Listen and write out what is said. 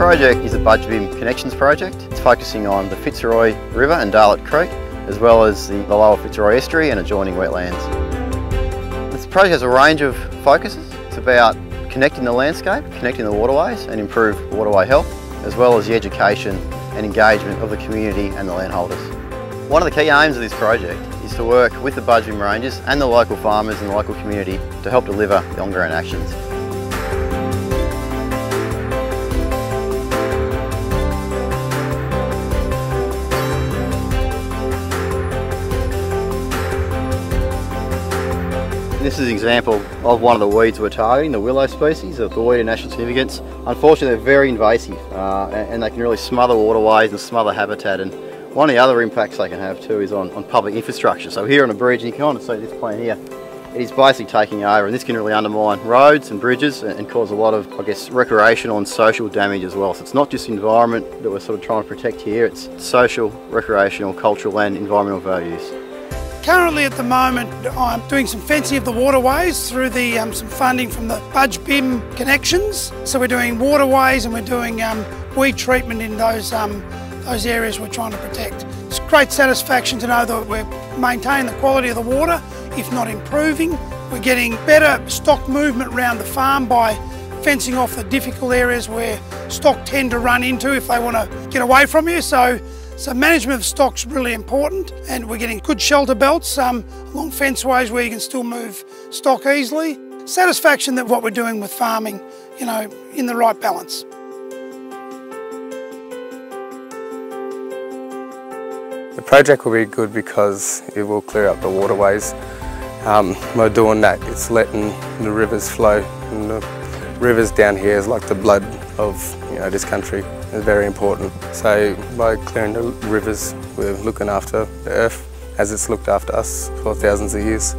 project is the Budj Bim Connections project. It's focusing on the Fitzroy River and Darlot Creek, as well as the, lower Fitzroy estuary and adjoining wetlands. This project has a range of focuses. It's about connecting the landscape, connecting the waterways and improve waterway health, as well as the education and engagement of the community and the landholders. One of the key aims of this project is to work with the Budj Bim Rangers and the local farmers and the local community to help deliver the on-ground actions. This is an example of one of the weeds we're targeting, the willow species of the weed of national significance. Unfortunately, they're very invasive uh, and they can really smother waterways and smother habitat. And one of the other impacts they can have too is on, on public infrastructure. So here on a bridge, you can kind of see this plant here, it is basically taking over and this can really undermine roads and bridges and cause a lot of, I guess, recreational and social damage as well. So it's not just environment that we're sort of trying to protect here, it's social, recreational, cultural and environmental values. Currently at the moment I'm doing some fencing of the waterways through the um, some funding from the Budj Bim connections. So we're doing waterways and we're doing um, weed treatment in those, um, those areas we're trying to protect. It's great satisfaction to know that we're maintaining the quality of the water, if not improving. We're getting better stock movement around the farm by fencing off the difficult areas where stock tend to run into if they want to get away from you. So so management of stock's really important and we're getting good shelter belts um, along fenceways where you can still move stock easily. Satisfaction that what we're doing with farming, you know, in the right balance. The project will be good because it will clear up the waterways. Um, by doing that, it's letting the rivers flow. And the rivers down here is like the blood of you know, this country is very important. So by clearing the rivers, we're looking after the earth as it's looked after us for thousands of years.